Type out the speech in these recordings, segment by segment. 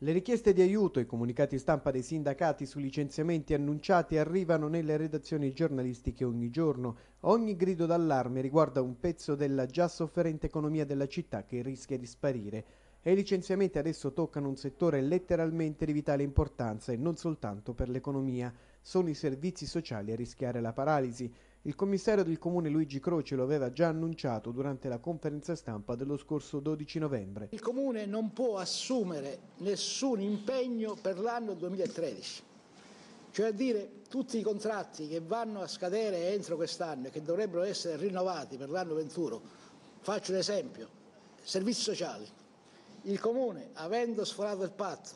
Le richieste di aiuto e i comunicati stampa dei sindacati su licenziamenti annunciati arrivano nelle redazioni giornalistiche ogni giorno. Ogni grido d'allarme riguarda un pezzo della già sofferente economia della città che rischia di sparire. E i licenziamenti adesso toccano un settore letteralmente di vitale importanza e non soltanto per l'economia. Sono i servizi sociali a rischiare la paralisi. Il commissario del comune Luigi Croce lo aveva già annunciato durante la conferenza stampa dello scorso 12 novembre. Il comune non può assumere nessun impegno per l'anno 2013, cioè a dire tutti i contratti che vanno a scadere entro quest'anno e che dovrebbero essere rinnovati per l'anno 21. Faccio un esempio, servizi sociali. Il comune, avendo sforato il patto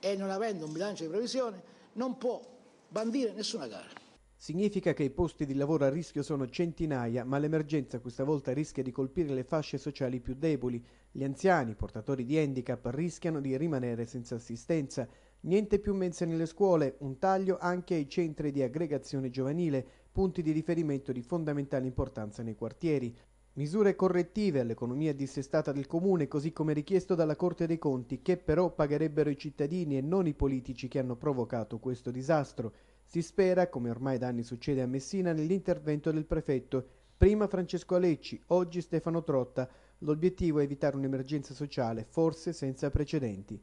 e non avendo un bilancio di previsione, non può bandire nessuna gara. Significa che i posti di lavoro a rischio sono centinaia, ma l'emergenza questa volta rischia di colpire le fasce sociali più deboli. Gli anziani, portatori di handicap, rischiano di rimanere senza assistenza. Niente più mense nelle scuole, un taglio anche ai centri di aggregazione giovanile, punti di riferimento di fondamentale importanza nei quartieri. Misure correttive all'economia dissestata del comune, così come richiesto dalla Corte dei Conti, che però pagherebbero i cittadini e non i politici che hanno provocato questo disastro. Si spera, come ormai da anni succede a Messina, nell'intervento del prefetto. Prima Francesco Alecci, oggi Stefano Trotta. L'obiettivo è evitare un'emergenza sociale, forse senza precedenti.